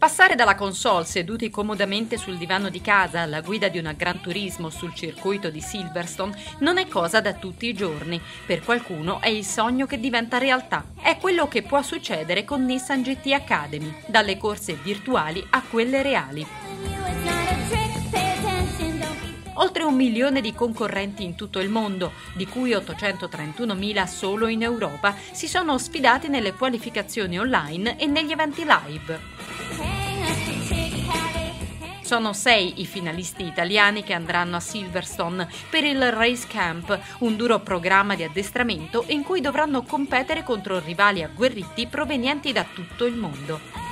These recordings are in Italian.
Passare dalla console seduti comodamente sul divano di casa alla guida di una Gran Turismo sul circuito di Silverstone non è cosa da tutti i giorni. Per qualcuno è il sogno che diventa realtà. È quello che può succedere con Nissan GT Academy, dalle corse virtuali a quelle reali. Oltre un milione di concorrenti in tutto il mondo, di cui 831.000 solo in Europa, si sono sfidati nelle qualificazioni online e negli eventi live. Sono sei i finalisti italiani che andranno a Silverstone per il Race Camp, un duro programma di addestramento in cui dovranno competere contro rivali agguerriti provenienti da tutto il mondo.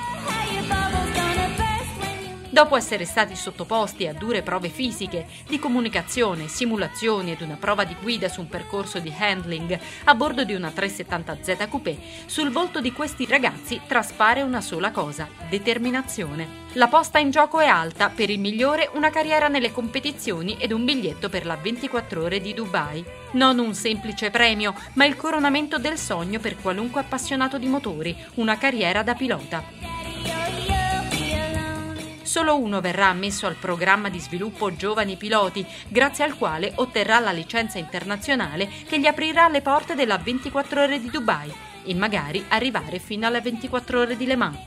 Dopo essere stati sottoposti a dure prove fisiche, di comunicazione, simulazioni ed una prova di guida su un percorso di handling a bordo di una 370Z Coupé, sul volto di questi ragazzi traspare una sola cosa, determinazione. La posta in gioco è alta, per il migliore una carriera nelle competizioni ed un biglietto per la 24 ore di Dubai. Non un semplice premio, ma il coronamento del sogno per qualunque appassionato di motori, una carriera da pilota. Solo uno verrà ammesso al programma di sviluppo Giovani Piloti, grazie al quale otterrà la licenza internazionale che gli aprirà le porte della 24 ore di Dubai e magari arrivare fino alle 24 ore di Le Mans.